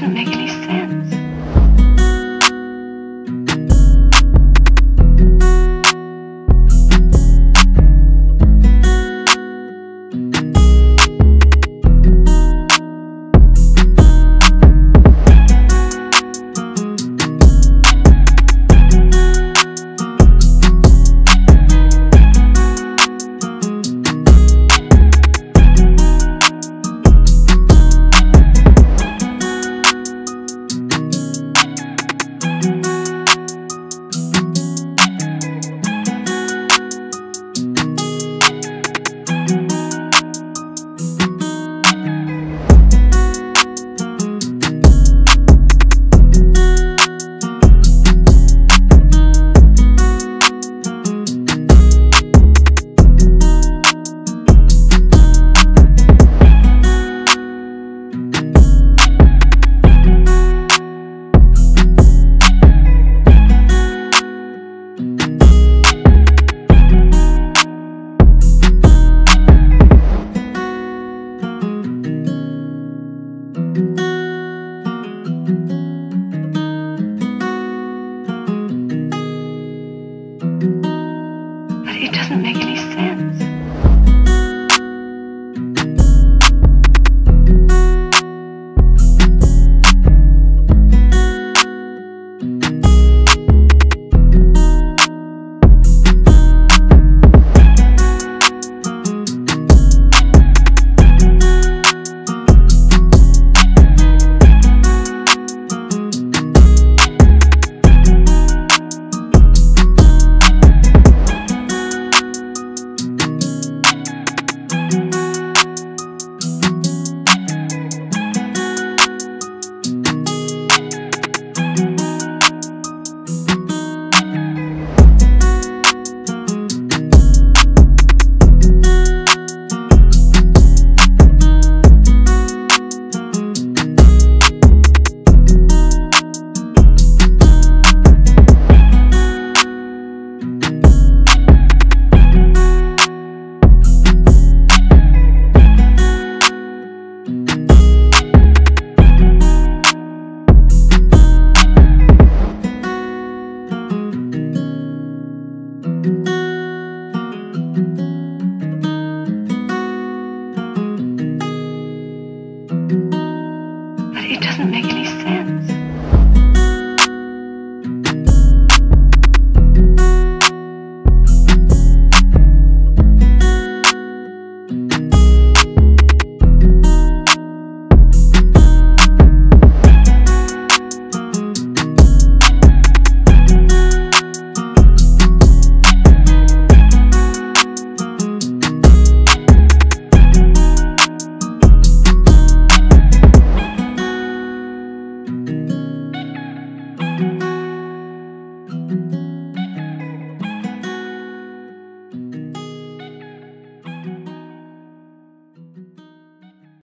doesn't make any sense. Make it